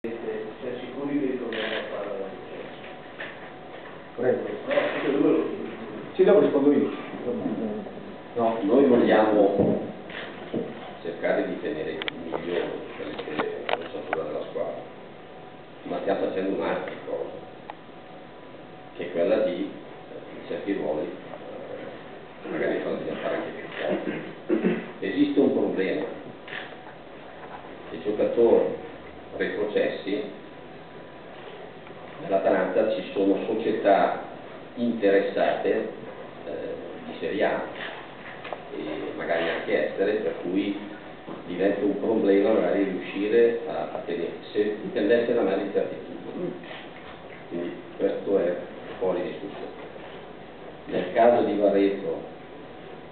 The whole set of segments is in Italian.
Sicuri fare la? Prego. No? Sì, dopo rispondo io. No, noi vogliamo cercare di tenere il migliore di quelle che è l'ossatura della squadra, ma stiamo facendo un'altra cosa, che è quella di, in certi ruoli, eh, magari farla diventare anche più forte. Esiste un problema, i giocatori retrocessi, nell'Atalanta ci sono società interessate eh, di Serie A e magari anche estere, per cui diventa un problema magari riuscire a, a tenere, se dipendesse da me l'incertitudine. Quindi questo è fuori discussione. Nel caso di Barreto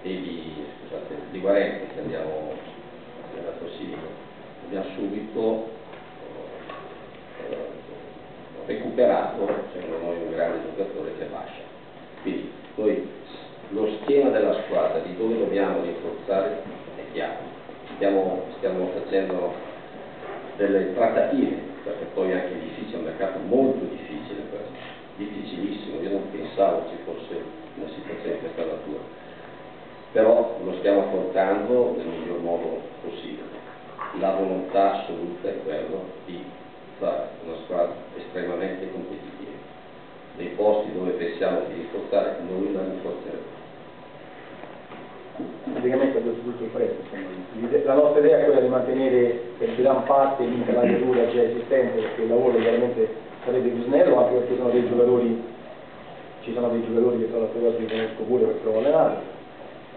e di, scusate, di Guarente che abbiamo dato sì, abbiamo subito eh, recuperato, secondo noi, un grande giocatore che è Bascia. Quindi noi lo schema della squadra di dove dobbiamo rinforzare è chiaro. Stiamo, stiamo facendo delle trattative, perché poi è anche difficile, è un mercato molto difficile questo, difficilissimo, io non pensavo ci fosse una situazione di questa natura, però lo stiamo affrontando nel miglior modo possibile. La volontà assoluta è quella di fare una squadra estremamente posti dove pensiamo di rinforzare, noi la rinforzeremo. Praticamente detto tutto il prezzo. La nostra idea è quella di mantenere per gran parte l'incagliatura già esistente, perché il lavoro chiaramente sarebbe più snello, anche perché sono dei giocatori, ci sono dei giocatori che sono attivati li conosco pure perché ho allenato,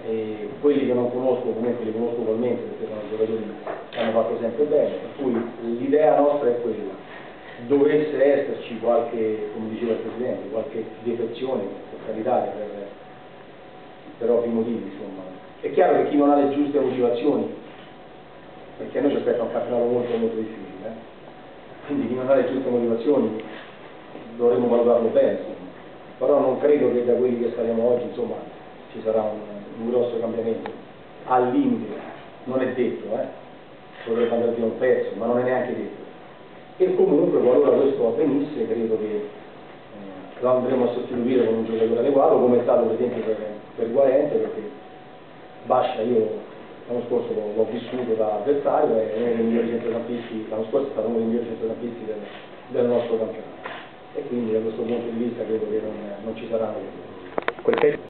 e quelli che non conosco comunque li conosco ugualmente perché sono giocatori che hanno fatto sempre bene, per cui l'idea nostra è quella. Dovesse esserci qualche, come diceva il Presidente, qualche defezione, per carità, per, per ovvi motivi, insomma. È chiaro che chi non ha le giuste motivazioni, perché a noi ci aspetta un campionato molto molto difficile, eh? quindi chi non ha le giuste motivazioni dovremmo valutarlo bene, insomma. però non credo che da quelli che saremo oggi, insomma, ci sarà un, un grosso cambiamento. Al limite, non è detto, eh? potrebbe andare via un pezzo, ma non è neanche detto. E comunque, qualora questo avvenisse, credo che eh, lo andremo a sostituire con un giocatore adeguato, come è stato per esempio per, per Guarente, perché Bascia io l'anno scorso l'ho, vissuto da avversario e uno dei migliori centrocampisti, l'anno scorso è stato uno dei migliori centrocampisti del, del nostro campionato. E quindi da questo punto di vista credo che non, non ci saranno problemi.